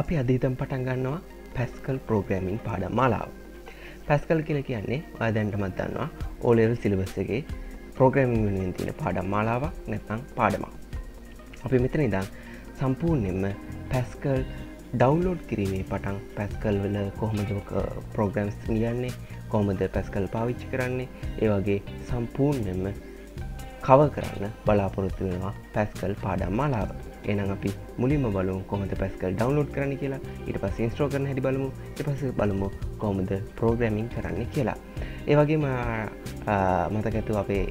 අපි අදීතම් පටන් ගන්නවා පැස්කල් ප්‍රෝග්‍රමින් පාඩ මාලාව පැස්කල් කියල කියන්නේ ඔය දැන්ටමත් දන්නවා ඕලෙල් සිලිබස්සගේ ප්‍රෝග්‍රමින් වෙනුවෙන් තියෙන පාඩම් මාලාවක් නැතං පාඩමක්. අපි මෙතන ඉදන් සම්පූර්ණයෙන්ම පැස්කල් ඩවන්ලෝඩ් කිරීමේ පටන් පැස්කල් වල කොහොමද ප්‍රෝග්‍රම්ස් ලියන්නේ කොහොමද පැස්කල් පාවිච්චි කරන්නේ ඒ වගේ සම්පූර්ණයෙන්ම කව කරන්න බලාපොරොත්තු වෙනවා පැස්කල් පාඩම් මාලාව එනම් අපි මුලින්ම බලමු කොමද පැස්කල් ඩවන්ලෝඩ් කරන්න කියලා. ඊට පස් ඉන්ස්ට්‍රෝ කරන හැටි බලමු. පස බලමු කොමද ප්‍රෝග්‍රමින් කරන්න කියලා. ඒවගේම මතකඇතු අපේ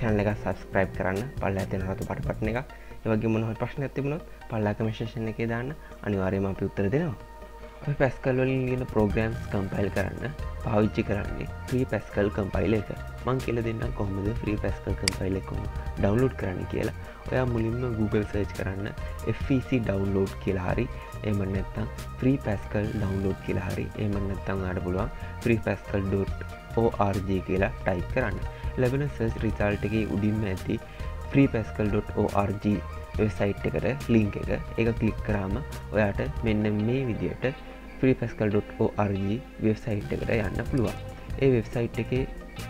චැනල එක සස්ක්‍රයිබ් කරන්න. පල්ල ඇතින රතු පට පටන එක ඒවගේ මොනහ ප්‍රශ්න ඇතිබුණොත් පල්ලාක මිශේෂණ එක දාන්න. අනිවාරයම අපි උත්තර දෙනවා. පැස්කල් වලින් ගෙන ප්‍රෝග්‍රම්ස් කම්පයිල් කරන්න පාවිච්චි කරන්නේ ්‍රී පැස්කල් කම්පයිල එක. මං කියල දෙන්න කොහොමද ්‍රී පැස්කල් කම්පයිල කොම ඩවන්ලෝඩ් කරන්න කියලා. ඔයා මුලින්ම Google සර්ච් කරන්න FEC ඩවන්ලෝඩ් කියලාහරි එම නැත්තම් ්‍රී පැස්කල් ඩවන්ලෝඩ් කියලාහරි එම නැත්තම් අඩ පුළුවන් ්‍රී පැස්කල්.org කියලා ටයි් කරන්න. ලැබෙන සර්ස් රිසාල්ටගේ උඩින්ම ඇති ්‍රී පැස්කල්.org වෙබ්සයිට් එකට ලිංක එක. එක කලික් කරාම ඔයාට මෙන්න මේ විදියට ෆ්‍රීපස්කල්.org වෙබ්සයිට් එකට යන්න පුළුවන්. ඒ වෙබ්සයිට් එක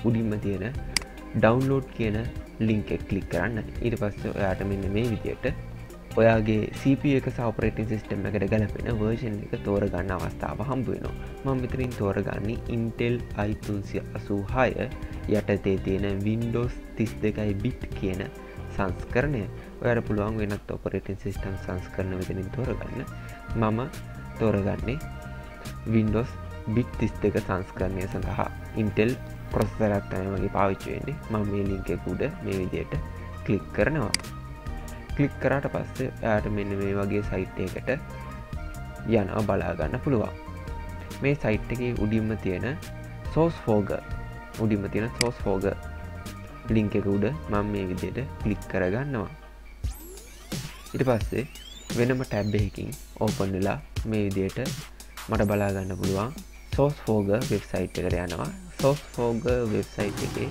උඩින්ම තියෙන ඩවන්ලෝඩ් කියන ලිංක කලික් කරන්න. ඊට පස්ස ඔයාට මෙන්න මේ විදියට ඔයාගේ CP එක සපරේටින් සිස්ටම් එකට ගැලපෙන වර්ෂන් එක තෝරගන්න අවස්ථාව හම්බුවෙනවා මං මෙතරින් තෝරගන්නේ ඉන්ටෙල් අයිතුන්සිය අසූහාය. යටතේ තියෙන වින්ඩෝස් තිස් දෙකයි බිට් කියන සංස්කරණය. ඔයට පුළුවන් වෙනත් ඔපරේටින් සිිස්ටම් සංස්කරන වෙදනින් තෝරගන්න. මම තෝරගන්නේ වින්ඩෝස් බිට් තිස් දෙක සංස්කරණය සඳහා ඉන්ටෙල් ප්‍රොස්සරත්තය වගේ පාවිච්චවෙන්නේ මම මේ ලින්කෙකුඩ මේ විදියට කලික් කරනවා. කලික් කරාට පස්සේ යායට මෙන්න මේ වගේ සයිට්යකට යනවා බලාගන්න පුළුවන්. මේ සයිට් එක උඩින්ම තියෙන සෝස් ෆෝග උඩින්ම තියෙන සෝස් ෆෝග ලිංක එක උඩ මම මේ විදියට කලික් කරගන්නවා. ඉට පස්සේ වෙනම ටැබ්බයකින් ඕපන් වෙලා මේ විදියට මට බලාගන්න පුළුවන් සෝස් ෆෝග වෙබ්සයිට් එකට යනවා. සෝස් ෆෝග වෙබ්සයිට් එකේ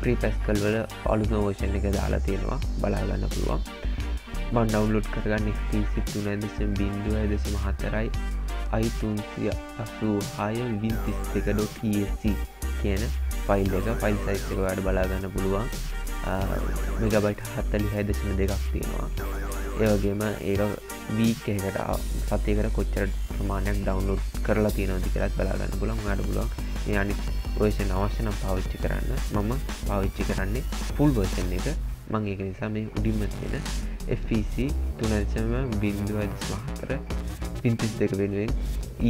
ප්‍රීපැස්කල් වල අලුම වෝෂණ එක දාලා තියෙනවා. බලාගන්න පුළුවන්. මන් ඩවන්ලෝඩ් කරගන්න ස්පීසි තුන දෙසම් බින්දුව දෙසම හතරයි අයිතුන්සිය අසූ හය වින්තිස් එක.esc කියන ෆයිල් එක ෆයිල් සයිස් එක වැඩ බලාගන්න පුළුවන්. මෙගබයිට හත්තලි හැදශන දෙකක් තියෙනවා. ඒවගේම ඒක වීක් එකට සතයකට කොච්චර ප්‍රමාණයක් ඩවන්ලෝඩ් කරලා තියෙනවදි කරත් බලාගන්න පුලන් අඩ පුලුවන් යනි ඔයෂන් අවශ්‍ය නම් පාවිච්චි කරන්න. මම පාවිච්චි කරන්නේ ෆුල් වර්ෂන් එක. මං ඒක නිසා මේ උඩින්ම තියෙන FPC තුනල්සම බින්දුව මහතර පින්තිස් දෙක වෙනුවෙන්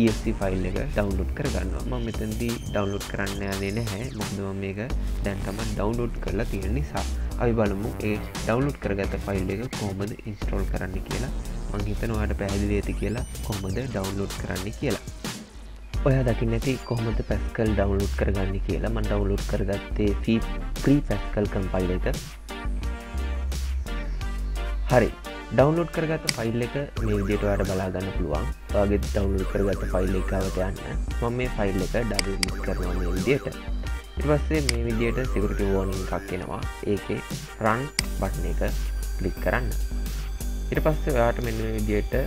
ESC ෆයිල් එක ඩවන්ලෝඩ් කරගන්නවා. ම මෙතැන්දී ඩවන්ලෝඩ් කරන්න යන්නේ නැහැ. මොකදම මේක දැන්ටම ඩවන්ලෝඩ් කරලා තියෙන නිසා. අපි බලමු ඒ ඩවන්ලෝඩ් කරගත ෆයිල් එක කොහොමද ඉන්ස්ටෝල් කරන්න කියලා. මංහිතනවාට පැහැදිලි ඇති කියලා කොහොමද ඩවන්ලෝඩ් කරන්න කියලා. ඔය දකි නැති කොහොමද පැස්කල් ඩවන්ලෝඩ් කරගන්න කියලා මන් ඩවන්ලෝඩ් කරගත්තේ ෆී ප්‍රී පැස්කල් කම්පයිල් එක. හරි. ඩවන්ලෝඩ් කරගත ෆයිල් එක මේ විදියට වට බලාගන්න පුළුවන්. වගේ ඩවන්ලෝඩ් කරගත ෆයිල් එකවත යන්න. මම මේ ෆයිල් එක ඩබල් මිස් කරනවා මේ විදියට ඉටවස්සේ මේ විදියට සිකරට වෝනින් එකක්ෙනවා ඒකේ රන් බට්න එක කලික් කරන්න. ඉට පස්සේ ඔයාට මෙන්න විදියට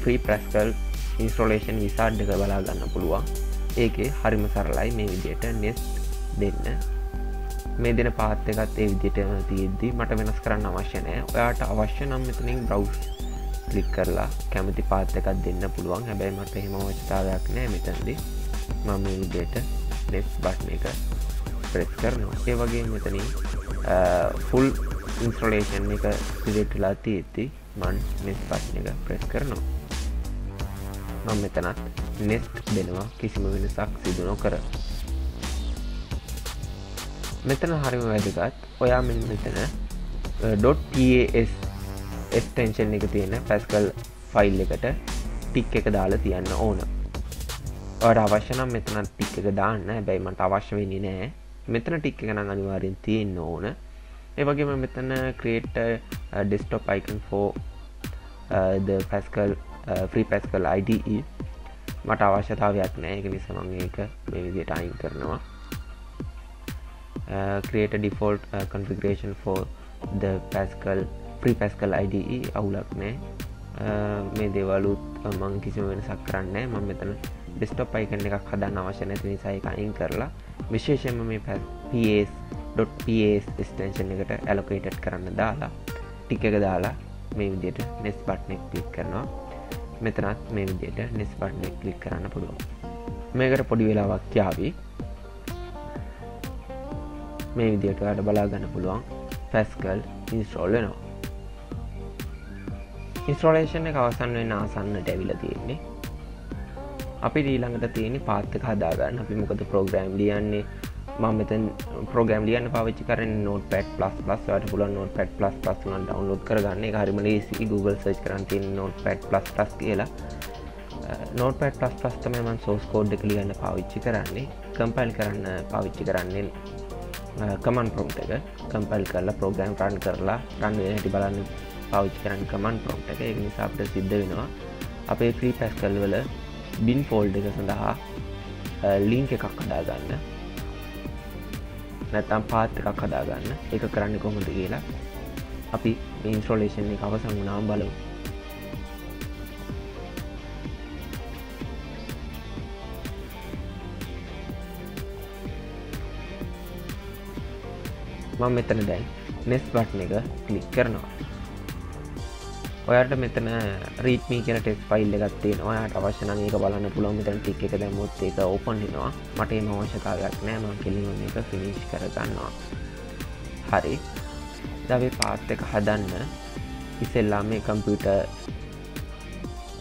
ෆ්‍රී ප්‍රස්කල් ඉන්ස්ට්‍රෝලේෂන් විසාඩ් එක බලාගන්න පුළුවන්. ඒකේ හරිම සරලයි මේ විදියට නෙස්් දෙන්න. මේ දෙන පාත් එකත් ඒ විදිටම තියෙද්දි මට වෙනස් කරන්න අවශ්‍යනෑ ඔයාට අවශ්‍ය නම් මෙතනින් බ්‍රව් ලික් කරලා කැමති පාත් එකත් දෙන්න පුළුවන්. හැබැයි මට හෙම වචතාවයක් නෑ මෙතන්දි. මම විදියට නෙස් බට්න එක ප්‍රෙස් කරනවා. ඒ වගේ මෙතනින් ෆුල් ඉන්ස්ට්‍රලේෂන් එක පිදෙටලා තියෙත්ති මන් නෙස් බට්න එක ප්‍රෙස් කරනවා. මම මෙතනත් නෙස්ට් දෙනවා කිසිම වෙනසක් සිදුනො කර මෙතන හරිම වැදගත්. ඔයා මෙ මෙතන ඩොට්ස් එස්ටෙන්ෂන් එක තියෙන පැස්කල් ෆයිල් එකට ටික් එක දාලා තියන්න ඕන. ඔට අවශ්‍යනම් මෙතන ටික් එක දාන්න. බැයිමට අවශ්‍ය වෙන්නේ නෑ මෙතන ටික් එක නම් අනිවාරෙන් තියෙන්න ඕන. ඒවගේම මෙතන create desktop icon for Pascal free Pascal IDE මට අවශ්‍යතාවයක් නෑ. එක නිසමං ඒක මේ විදියට අයින් කරනවා. uh, create a default uh, configuration for the Pascal pre Pascal IDE අවුලක් නෑ. මේ දේවලුත් මං කිසිම වෙනසක් කරන්න ම මෙතන ඩෙස්ටොප් අයිකන්න එකක් හදන්න අවශ්‍ය නැති නිසායි අයින් කරලා විශේෂම මේ PS ස්ටේෂන් එකට ඇලොකේටඩ් කරන්න දාලා ටික එක දාලා මේ විදියට නෙස් බට්නෙක් කලික් කරනවා. මෙතනත් මේ විදියට නෙස් බට්නෙක් කලික් කරන්න පුළුවන්. මේකට පොඩි වෙලාවක් යාවී. මේ විදියට යට බලා ගන්න පුළුවන් පැස්කල් ඉන්ස්ට්‍රෝල් වෙනවා. ඉස්ට්‍රෝලේෂන් එක අවසන් වෙන ආසන්නට ඇවිල තියෙන්නේ. අපි ඊළඟට තියෙන පාත්තක හදාගන්න. අපි මොකද ප්‍රෝග්‍රෑම් ලියන්නේ? මමතන් ප්‍රෝගම් ලියන්න පවිච්චි කරන නෝට පට පලස් පලස් වට පුල නෝට පට පලස් පලස් වන ඩවන්ලෝඩ් කරගන්න හරිම ලේසි Google සච් කරන්ති නෝට පට පලස් පලස් කියලා. නෝට පට පලස් පස්තම මන් සෝස් කෝඩ් එක ලියන්න පාවිච්චි කරන්නේ. කම්පයිල් කරන්න පාවිච්චි කරන්නේ කමන් ප්‍රෝට් එක. කම්පල් කරලා ප්‍රෝග්‍රම් රන් කරලා රන් හැටි බලන්න පාවිච්චි කරන්න කමන් ප්‍රෝට් එක. එක නිසාපට සිද්ධ වෙනවා. අපේ ෆ්‍රී පැස් කල්වල බින් ෆෝල්ඩ් එක සඳහා ලිංක එකක් කදාගන්න නැතම් පාත් එකක් හදාගන්න. එක කරන්න කොහොමද කියලා අපි ඉන්ස්ට්‍රෝලේෂන් එක අවසං වුණාම් බලමු. මම මෙතන දැන් නෙස් බට්න එක කලික් කරනවා. ඔයාට මෙතන රීටමී කියන ටෙක් ෆයිල් එකත්තේ ඔයාට අවශ්‍යන ඒක බලන්න පුළොම මෙතන ටික් එක දැමුත් ඒක ඕපන්නවා මට එම අවශ්‍යතාවයක් නෑ. මං කෙලිම එක ෆිනිශ් කරගන්නවා. හරි. දවේ පාත් එක හදන්න. ඉසෙල්ලා මේ කම්පියුට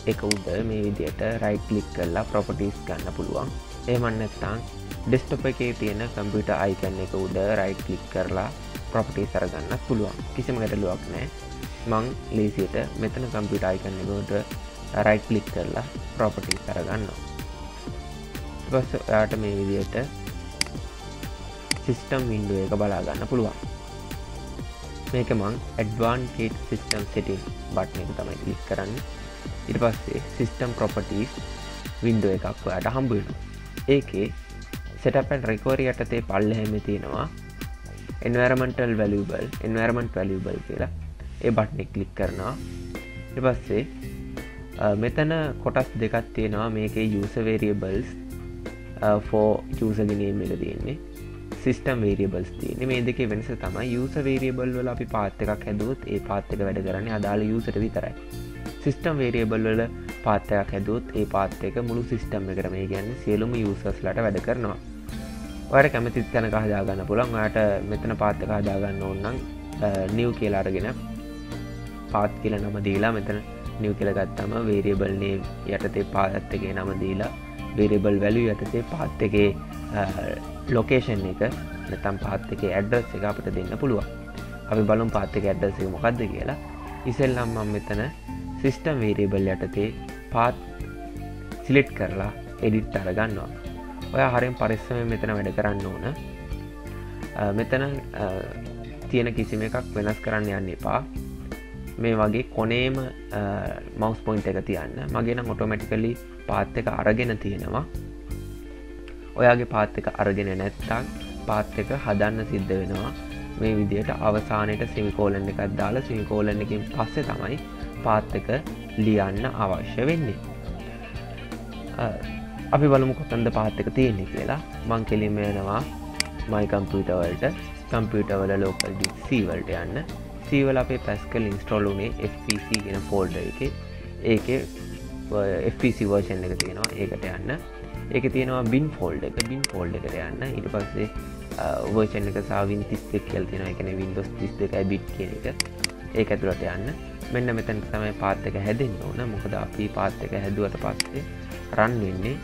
එක උඩ මේ විදියට රයි් කලික් කරලා ප්‍රොපටිස් ගන්න පුළුවන්. ඒමන්නත්තං ඩෙස්ටොප එකේ තියෙන කම්පියට අයිකන්න එක උඩ රයි් කලික් කරලා ප්‍රොපටි සරගන්න පුළුවන්. කිසිම ගැටලුවක් නෑ. මං ලේසියට මෙතන කම්පියට අයිකන්න එකට රයි් කලික් කරලා ප්‍රොපටි සරගන්න පස් යාට මේ විදියට සිිස්ටම් වින්ඩුව එක බලාගන්න පුළුවන්. මේක මං ඇඩ්වාන් කේට් සිිස්ටම් සිටින් බට්න එක තමයි කලික් කරන්න. ඉට පස්සේ සිිස්ටම් ප්‍රොපටස් වින්ඩුව එකක් ඔයාට හම්බුවෙන ඒකේ සෙටපන් රෙකෝරි යටතේ පල්ලහැම තියෙනවා එන්වරමෙන්ටල් වැලිබල් එන්වරමෙන්ට් වැලිබල් කියලා. ඒ බට්නෙ කලික් කරනවා. එපස්සේ මෙතන කොටස් දෙකත් තියෙනවා. මේකේ යුසවේරියබල්ස් ෆෝ චූසගෙනීම එක තියෙන්නේ. සිිස්ටම් වේරියබල්ස් තියන මේ දෙක වෙනස තමයි යුස වේරියබල් වල අපි පාත් එකක් හැදුවත් ඒ පාත්තක වැඩ කරන්නේ අදාළ යුසට විතරයි. සිිස්ටම් වේරියබල් වල පාත්තයක් හැදුවත් ඒ පාත්තක මුළු සිිස්ටම් එකට මේ ගැන්න සියලුම යුසස්ලට වැඩ කරනවා. ඔයට කැමති තැනක හදාගන්න පුළන් ඔයට මෙතන පාත්තක හදාගන්න ඕන්නම් නිව් කියලා අරගෙන පාත් කියල නම දීලා මෙතන නිව් කියල ගත්තම වේරියබල්නේ යටතේ පාත්තගේ නම දීලා වේරිබල් වැලු යටතේ පාත් එකේ ලොකේෂන් එක නැතම් පාත් එක ඇඩ්ඩස් එක අපට දෙන්න පුළුවන්. අපි බලුම් පාත්තක ඇඩ්ඩස එක මොකක්ද කියලා. ඉසෙල්ලම් මම් මෙතන සිිස්ටම් වේරියබල් යටතේ පාත් සිලෙට් කරලා එඩිට් අරගන්නවා. ඔය හරිම් පරිස්සම මෙතන වැඩ කරන්න ඕන. මෙතන තියෙන කිසිම එකක් වෙනස් කරන්න යන්න එපා. මේ වගේ කොනේම මවස් පොයින්ට එක තියන්න. මගෙන මොටෝමැටිකලි පාත් එක අරගෙන තියෙනවා. ඔයාගේ පාත් එක අරගෙන නැත්තක් පාත් එක හදන්න සිද්ධ වෙනවා. මේ විදියට අවසානයට සිමිකෝලන් එකත් දාලා සිමිකෝලන් එකින් පස්සේ තමයි පාත් එක ලියන්න අවශ්‍ය වෙන්නේ. අපි බලමු කොතන්ද පාත්තක තියෙන්නේ කියලා. මං කෙලිම යනවා මයි කම්පියටවලට කම්පියටවල ලෝකල් සීවල්ට යන්න. සීවල අපේ පැස්කල් ඉන්ස්ටෝල් වනේ FPC ගෙන ෆෝල්ඩ එක. ඒක FPC වර්ෂන් එක තියෙනවා. ඒකට යන්න. ඒක තියෙනවා බින් ෆෝල්ඩ එක. බින් ෆෝල්ඩ එකට යන්න. ඉට පස්සේ වර්ෂන් එක සාවින් තිස්තෙක් කියල් තියෙන එකන වින්ඩෝස් තිස් දෙක බිට් කියන එක. ඒ ඇතුළට යන්න. මෙන්න මෙතැන් තමයි පාත්තක හැදෙන් ඕන. මොකද අපි පාත්තක හැදුවට පස්සේ රන් වෙන්නේ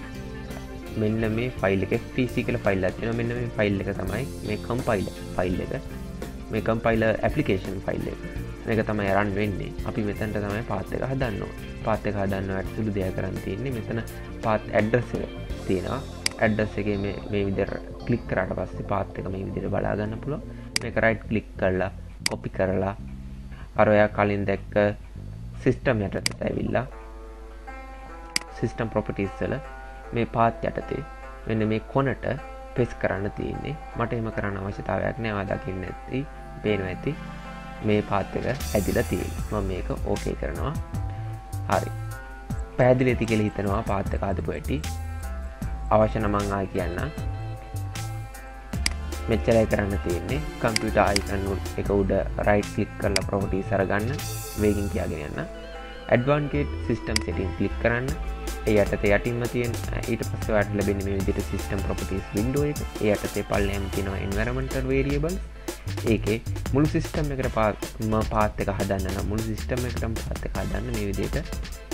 මෙන්න මේ ෆයිල් එක පිසි කල ෆයිල් ඇතින මෙන්න මේ ෆයිල් එක තමයි මේ කම්පයිල ෆයිල් එක. මේ කම්පයිල ඇපලිකේෂන් ෆයිල් එක. එක තමයි රන් වෙන්නේ. අපි මෙතැන්ට තමයි පාත් එක හදන්න. පාත් එක හදන්න ඇත්තුළු දෙයක් කරන්න තියන්නේ. මෙතන පාත් ඇඩ්ඩස් තියෙනවා. ඇඩ්ඩස් එක මේ විදර කලික් කරට පස්සේ පාත් එක මේ විදිර බලාගන්න පුළො මේක රයිට් කලික් කරලා කොපි කරලා අරොයා කලින් දැක්ක සිිස්ටම් යටට ඇවිල්ලා සිිස්ටම් ප්‍රොපටිස්සල මේ පාත් යටතේ මෙන්න මේ කොනට පෙස් කරන්න තියන්නේ. මට එම කරන්න අවශ්‍යතාවයක් නෑ. දකින්න ඇති පේන ඇති මේ පාත්තක ඇදිල තිය ම මේක ඕකේ කරනවා. හරි. පැදිලි ඇති කෙළ හිතනවා පාත්තක අදපු ඇටි. අවශ්‍ය නමං ආය කියන්න. මෙච්චරයි කරන්න තියෙන්නේ. කම්පියට ආයිකන්නු එක උඩ රයිට් කලික් කරලා ප්‍රොපටී සරගන්න වේගින් කියයාගෙන යන්න. ඇඩ්වාන්ගේට් සිිස්ටම් සිටින් කලික් කරන්න. ඒ අතේ යටින්ම තියෙන් ඊට පස්ස වට ලබෙන මේ විදිට සිස්ටම් ප්‍රපටිස් විඩෝ එක ඒ අතේ පල්ලයම් තිනවා ඉන්වරමෙන්ටර් වේරියබල් ඒකේ මුළු සිිස්ටම් එකට පාත්ම පාත්තක හදන්න මුළු සිිස්ටම් එකටම පාත්තක හදන්න මේ විදියට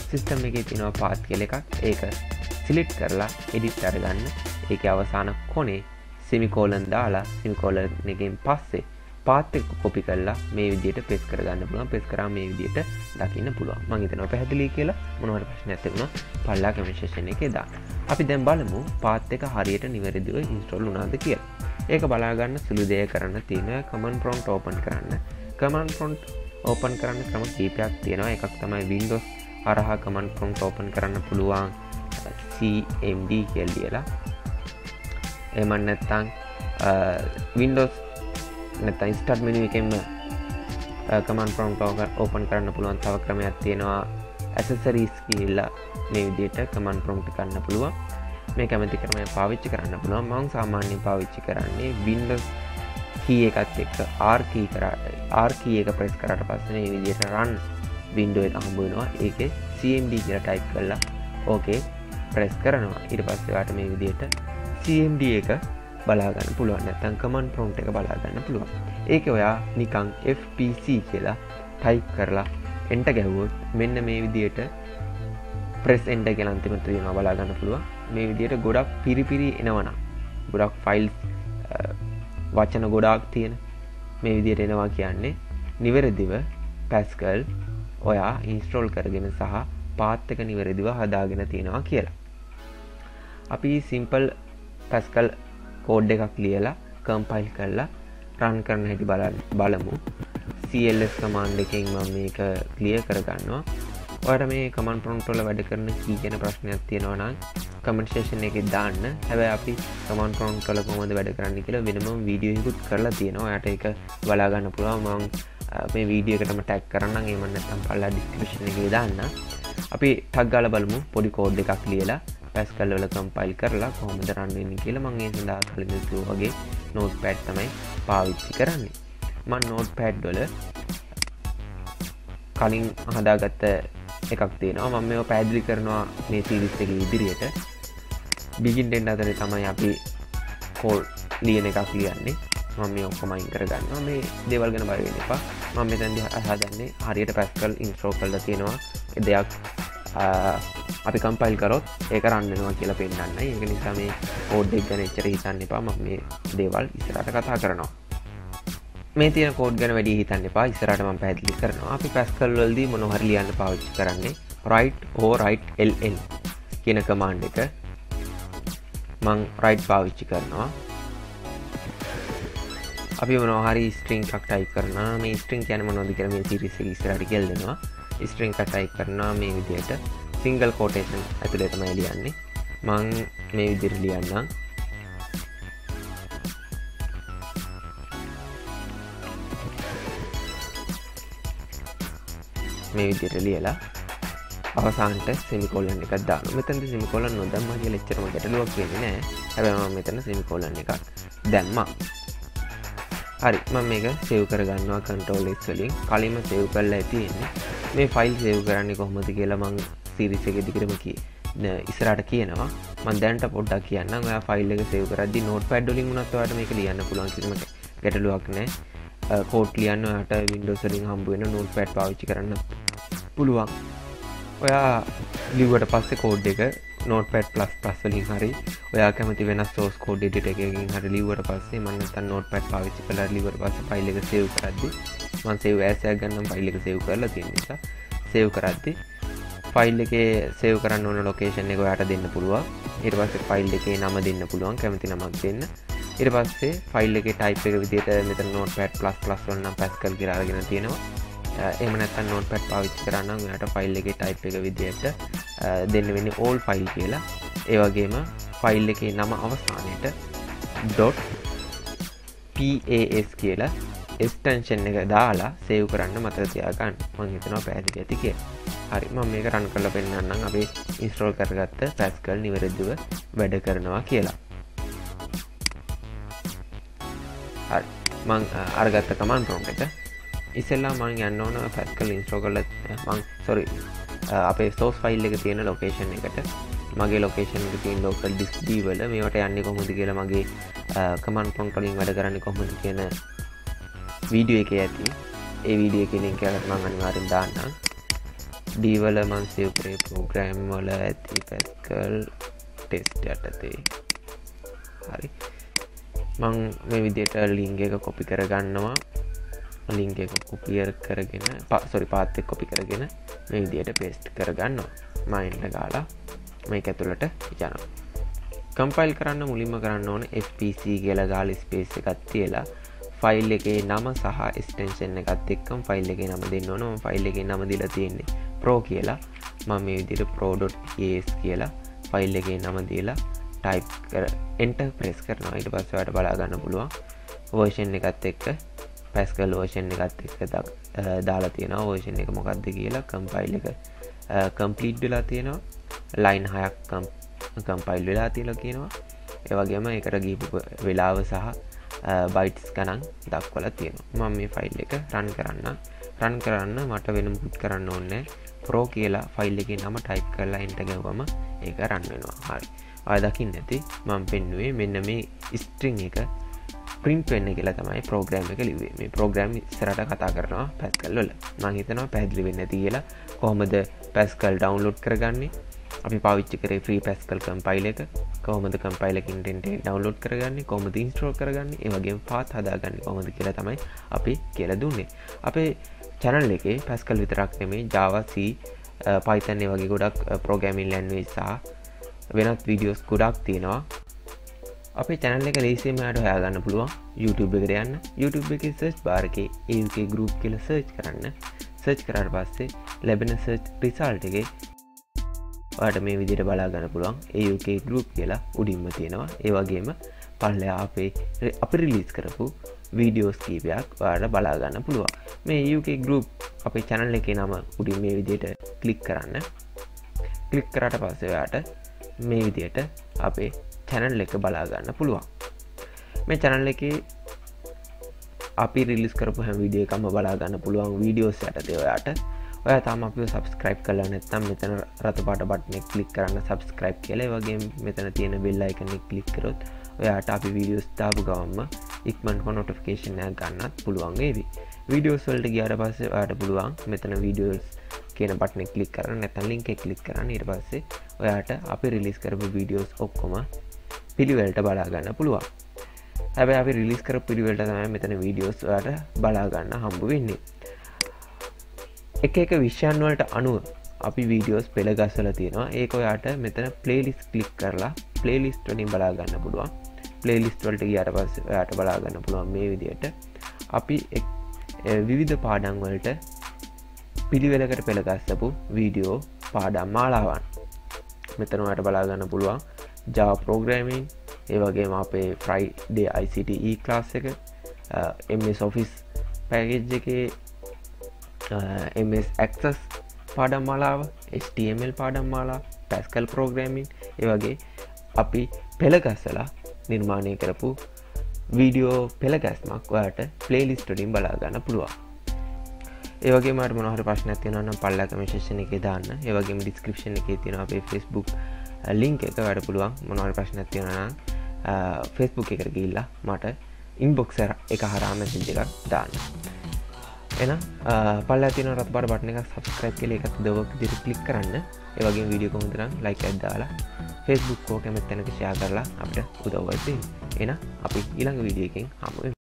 සිිස්ටම් එක තිනවා පාත් කෙල එකක්. ඒක සිලිට් කරලා එඩිට් අරගන්න. ඒක අවසාන කොනේ සිමිකෝලන් දාලා සිමිකෝලනගෙන් පස්සේ පාත්තක කොපි කරලා මේ විදියට පෙස් කරගන්න පුළුවන්. පෙස් කරා මේ විදියට දකින්න පුළුවන්. මංහිතනව පැහැදිලි කියලා. මොනවට ප්‍රශ්න ඇතිවුණ පල්ලා කමිශේෂණ එක දා අපි දැම් බලමු පාත් එක හරියට නිවැරදිව ඉන්ස්ටොල් උනාද කිය ඒක බලාගන්න සුළු දය කරන්න තියෙන කමන් ප්‍රොන්ට් ඕපන් කරන්න. කමන් ප්‍රොන්ට් ඕපන් කරන්න ක්‍රම කීපයක් තියෙනවා. එකක් තමයි වින්ඩෝස් අරහා කමන් ප්‍රොන්ට් ඕපන් කරන්න පුළුවන්. CMD කියල්. කියලා එමන්නත්තං වින්ඩෝස් නැත ඉස්ටට් මිනි එකෙන්ම කමන් ප්‍රොන්ටෝක ඕපන් කරන්න පුළුවන් තව ක්‍රමයක් තියෙනවා. ඇසසරීස් කියල්ලා මේ විදියට කමන් ප්‍රොම්ට් කරන්න පුළුවන්. මේ කැමති කරමය පාවිච්චි කරන්න පුළුවන්. මං සාමාන්‍ය පාවිච්චි කරන්නේ වින්ඩස් කී එකත් එක්ක ආර්කී කර ආර්කී එක ප්‍රෙස් කරට පස්සන විදියට රන් වින්ඩෝ එක හම්බුවෙනවා ඒක CMD කියල ටයිප් කරලා ඕකේ ප්‍රෙස් කරනවා. ඉට පස්සවාට මේ විදියට CMD එක බලාගන්න පුළුවන්. නැතන් කමන් ප්‍රෝන්් එක බලාගන්න පුළුවන්. ඒක ඔයා නිකං FPC කියලා ටයිප් කරලා එන්ට ගැව්වොත් මෙන්න මේ විදියට ප්‍රෙස් එන්ඩ කෙල අන්තිමත දීම බලාගන්න පුළුවන්. මේ විදියට ගොඩක් පිරිපිරි එනවන ගොඩක් ෆයිල් වචන ගොඩාක් තියෙන මේ විදියට එනවා කියන්නේ නිවැරදිව පැස්කල් ඔයා ඉන්ස්ට්‍රෝල් කරගෙන සහ පාත්තක නිවැරදිව හදාගෙන තියෙනවා කියලා. අපි සිම්පල් පැස්කල් කෝඩ් එකක් ලියලා කම්පයිල් කරලා රන් කරන හැටි බල බලමු. CLS කමාන්්ඩ එකින් මම මේක ලිය කරගන්නවා. ඔයට මේ කමන් ප්‍රොන්ටොල වැඩ කරන කීගෙන ප්‍රශ්නයක් තියෙනවනම් කමෙන්ටේෂන් එක දාන්න. හැබැ අපි කමන් ප්‍රොන්් කල කොමද වැඩ කරන්න කියලා වෙනම වීඩියෝයකුත් කරලා තියෙනවා. යට එක බලාගන්න පුළුවන්. මං මේ වීඩියකටම ටැක් කරන්න ඒමන්නත්තම් පල්ලා ඩිස්ක්‍රෂණ එක දාන්න. අපි ටක්ගල බලමු. පොඩි කෝඩ් එකක් ලියලා. පැස් කල්වල කම්පයිල් කරලා කොහොමද රන්වෙන්න කියල මගේ සඳහා කලිතු වගේ නෝට් පැඩ් තමයි පාවිච්චි කරන්නේ. මන් නෝට් පැඩ්ඩොල කලින් හදාගත්ත එකක් තියෙනවා. මම මේ පැදිලි කරනවා මේ සිරිස් එක ඉදිරියට. බිගින්ටෙන්ඩ අතර තමයි අපි කෝල් ලියන එකක් ලියන්නේ. මම මේ ඔක්කොමයින් කරගන්න මේ දෙවල් ගෙන බයවෙන එපා. මම මෙතැන්දි අහදන්නේ හරියට පැස්කල් ඉන්ස්ට්‍රෝ කල්ල තියෙනවා. දෙයක් අපි කම්පයිල් කරොත් ඒක රන්නවා කියලා පෙන්න්න ඒක නිසා මේ කෝඩ්ඩෙක් ගැන එච්චර හිතන්න එපා. ම මේ දේවල් ඉස්සරට කතා කරනවා. මේ තියන කෝඩ් ගැන වැඩි හිතන්න එපා. ඉස්සරටම පැදිලි කරනවා. අපි පැස්කල්වල්දී මොනොහර ලියන්න පාවිච්චි කරන්නේ. රයිට් හෝ රයිට් LN කියන කමාන්්ඩ එක මං රයිට් පාවිච්චි කරනවා. අපි මොනහරි ස්ට්‍රිං ටක්ටයි කරන මේ ස්ට්‍රිං යන මොනොදි කරම තිරිස ඉස්රට කෙල්දෙනවා ස්ට්‍රිං කටයි කරනවා මේ විදියට. සිංගල් කෝටේෂන් ඇතුළේ තමයි ලියන්නේ. මං මේ විදිර ලියන්නම්. මේ විදියට ලියලා අවසාන්ට සෙමිකෝලන් එකක් දාන මෙතැද සිමිකෝලන් නොදම්ම කිය ලෙච්චරම ගැටලුවක් වෙන්නේ නෑ. හැබම මෙතන සිමිකෝලන් එකක් දැම්මා. හරි මම මේක සෙව් කරගන්නවා කන්ටෝලෙස් වලින්. කලින්ම සෙව් කරලා ඇතියෙන්නේ මේ ෆයිල් සෙව් කරන්නේ කොහොමද කියලා මං සිරිස එක දිකරම කිය ඉස්රට කියනවා. මන්දැන්ට පොඩ්ඩක් කියන්න. ඔය ෆයිල් එක සේව කරදදි නොට පැඩ්ඩලින් වනත්වට මේක ලියන්න පුළන් කිරීමට ගැටලුවක් නෑ. කෝට් ලියන්න ට වින්ඩෝසලින් හම්බුවෙන නොට පැට් පාවිච්චි කරන්න පුළුවන්. ඔයා ලිවට පස්සේ කෝඩ් එක නෝට පැට් ප්ලස් පස්වලින් හරි ඔයා කැමති වෙන සෝස් කෝඩ් ඩිට එකකින් හරි ලිවට පස්සේ මන්නත නෝට පැට් පාවිච්චි කල ලිවට පස්ස පයිල එක සේව් කරද්දි මන්සේ ඇසයක් ගන්නම් පයිල එක සේව් කරලා තිය නිසා සේව් කරද්දි ෆයිල් එක සේව් කරන්න ඕන ලොකේෂන් එක යට දෙන්න පුළුව ඉට පස්සේ ෆයිල් එකේ නම දෙන්න පුළුවන් කැමති නමක් දෙන්න. ඉට පස්සේ ෆයිල් එක ටයිප් එක විදිට මෙත නෝට පැට් ප්ලස් ප්ලස් වන්න පැස්කල් කරගෙන තියෙනවා. එමනත් නෝට පැට් පාවිච්චි කරන්න ට ෆයිල් එක ටයිප් එක විදියට දෙන්න වෙන්න ඕල් ෆයිල් කියලා. ඒවගේම ෆයිල් එක නම අවස්ථානයට ඩොට් පස් කියලා ස්ටන්ෂන් එක දාලා සේව් කරන්න මතක තියාගන්න. මං හිතනවා පැදිලි ඇති කිය හරි ම මේක රන් කල පෙන්න්නම් අපේ ඉස්ට්‍රෝල් කරගත්ත පැස්කල් නිවැරදිව වැඩ කරනවා කියලා. හරි මං අරගත්ත කමන් ප්‍රෝම් එක ඉසෙල්ලා මං යන්න ඕන පැස්කල් ඉන්ස්ට්‍රෝ කල මං සොරි අපේ සෝස් ෆයිල් එක තියෙන ලොකේෂන් එකට. මගේ ලොකේෂන් තින් ලෝකල් ඩිස්දී වල මේට යන්න කොමුද කියලා මගේ කමන් පොන් කලින් වැඩ කරන්න කොහොමද කියන වීඩියෝ එක ඇති. ඒ වීඩිය කෙලින් කරම අනිවාරෙන් දාන්න ඩීවල මන්සය කරේ පෝග්‍රෑම් වල ඇති පැස්කල් ටෙස්ට යටතේ. හරි. මං මේ විදියට ලිංග එක කොපි කරගන්නවා. ලිංග එක කොපියර් කරගෙන පසොරි පාත්තෙක් කොපි කරගෙන මේ විදියට පෙස්ට් කරගන්නවා. මයින්ල ගාලා මේ ඇතුළට යන කම්පයිල් කරන්න මුලින්ම කරන්න ඕන FPC කියල ගාල ස්පේස් එකත් තියලා ෆයිල් එකේ නම සහ ස්ටේෂන් එකත් එක්කම් ෆයිල් එක නම දෙන්න ඕනම ෆයිල් එක නම දිල තියෙන්නේ ප්‍රෝ කියලා. මම මේ විදිට පෝ.ස් කියලා ෆයිල් එකේ නම දීලා ටයිප් කර එන්ට ප්‍රෙස් කරනවා. ඊට පස්සවට බලාගන්න පුළුවන්. වර්ෂන් එකත් එක්ක පැස්කල් වර්ෂන් එකත් එක්ක දක් දාලා තියෙන වර්ෂන් එක මොකක්ද කියලා කම්පයිල් එක කම්පලීට් වෙලා තියෙනවා. ලයින් හයක් කම්පයිල් වෙලා තියල කියනවා. ඒවගේම එකට ගීපු වෙලාව සහ බයිටස් ගනන් දක්වල තියෙනවා. මම මේ ෆයිල් එක රන් කරන්න රන් කරන්න මට වෙනම් පුට් කරන්න ඕන්න ප්‍රෝ කියලා ෆයිල් එක නම ටයිප් කරලා එන්ට ගැවම ඒක රන් වෙනවා. හරි. අදකින් නැති මං පෙන්නුවේ මෙන්න මේ ස්ට්‍රිං එක ප්‍රින්ට් වෙන්න කියලා තමයි ප්‍රෝග්‍රෑම් එක ලිවේ මේ ප්‍රෝග්‍රෑම් සරට කතා කරනවා පැස්කල් වල. මංහිතනවා පැදිලි වෙන්න කියලා. කොහොමද පැස්කල් ඩවන්ලෝඩ් කරගන්නේ? අපි පවිච්චි කරේ ්‍රී පැස්කල් කම්පයිල එක. කොහොමද කම්පයිලකින්ටෙන්ට ඩවන්ලෝඩ් කරගන්න? කොමද ඉන්ස්ට්‍රෝ කරගන්න? ඒවගේ පාත් හදාගන්න කොමද කියලා තමයි අපි කියල දුන්නේ. අපේ චැනල් එකේ පැස්කල් විතරක් නෙමේ ජාවසී පයිතන්නේ වගේ ගොඩක් ප්‍රෝගෑමින් ලැන්වේ සහ වෙනත් වීඩියෝස් ගොඩක් තියෙනවා. අපේ චැනල් එක ලේසේමයට හොයාගන්න පුළුවන්. YouTube එකට යන්න. YouTube එක සර්ච් බාරකේ ඒක ගරුප් කියල සර්ච් කරන්න. සර්ච් කරට පස්සේ ලැබෙන සර්ච් රිසාල්ට එක වාට මේ විදිට බලාගන්න පුළුවන්. ඒUK ගරුප් කියලා උඩින්ම තියෙනවා. ඒවගේම පල්ලයා අපේ අපි රිලිස් කරපු වීඩියෝස් කීපයක් වාට බලාගන්න පුළුවන්. මේ UK ගරුප් අපේ චැනල් එක නම උඩින් මේ විදියට කලික් කරන්න. කලික් කරට පස්සයාට මේ විදියට අපේ චැනල් එක බලාගන්න පුළුවන්. මේ චැනල් එක අපි රිලිස් කරපු හැම විඩියකම බලාගන්න පුළුවන් වීඩියෝස් යට දෙවයාට ඔය තම අපි සබස්ක්‍රයිබ් කල නැත්තම් මෙතන රතපාට බට්නෙක් කලික් කරන්න සබස්ක්‍රයිබ් කියල. වගේ මෙතන තියෙන බෙල්ල එකනෙක් කලික්කරොත් ඔයාට අපි වීඩියෝස් තාපු ගවම්ම ඉක්මන් හො නොටිෆිකේෂනය ගන්නත් පුළුවන්ගේවි වීඩියෝස්වල්ට ගියාට පස්සේ යාට පුළුවන් මෙතන වීඩියෝස් කියන බට්නෙ කලික් කරන්න නැතන් ලින්ක කලික් කරන්න. ඉට පස්සේ ඔයාට අපි රිලිස් කරපු වීඩියෝස් ඔක්කොම පිළිවලට බලාගන්න පුළුවන්. හැබැ අපි රිලිස් කර පිළිවලට තමයි මෙතන වීඩියෝස් යාට බලාගන්න හම්බු වෙන්නේ. එක එක විශ්යන්වලට අනුව අපි වීඩියෝස් පෙළගස්සල තියෙනවා. ඒක ඔයාට මෙතන පලේලිස් කලික් කරලා පලේලිස්ට වලින් බලාගන්න පුළුවන්. පලේලිස්ට වලට ගියට පස් යාට බලාගන්න පුළුවන් මේ විදියට අපි විවිධ පාඩන්වලට පිළිවෙලකට පෙළගස්සපු වීඩියෝ පාඩම් මාලාවන්. මෙතනවට බලාගන්න පුළුවන්. ජා පෝග්‍රෑමින් ඒවගේම අපේ ෆ්‍රයිඩේ ICTE ක්ලාස් එක එම ඔෆිස් පැගෙජ් එකේ MS පාඩම් මාලාව HTML පාඩම් මාලා පැස්කල් ප්‍රෝග්‍රෑමින් ඒවගේ අපි පෙළගස්සලා නිර්මාණය කරපු වීඩියෝ පෙළගැස්මක් ඔයාට පලේලිස්ටඩින් බලාගන්න පුළුවන්. ඒවගේ මට මොනහර ප්‍රශ්න තියනන්න පල්ලකම ශේෂණ එක දාන්න. ඒවගේ ඩිස්ක්‍රපෂන් එක තියෙන අපේ ෆෙස්බුක් ලිංක එක වැඩ පුළුවන්. මොනහර ප්‍රශ්න තියනනම් ෆෙස්බුක් එකට ගිල්ලා මට ඉන්බොක්සර එක හරාම සිංජකක් දාන්න. එන පල්ල තින රත් බට බටන එක සබස්ක්‍රයිප් කල එකත් දවක් දිරි කලික් කරන්න. ඒවගේ වීඩියෝ කොමතරම් ලයික් ඇදදාලා ෆෙස්බුක් කෝ කැමත් තැනක ෂයා කරලා අපට උදව්වත්තින් එන අපි ඉළඟ වීඩියකින් හමුව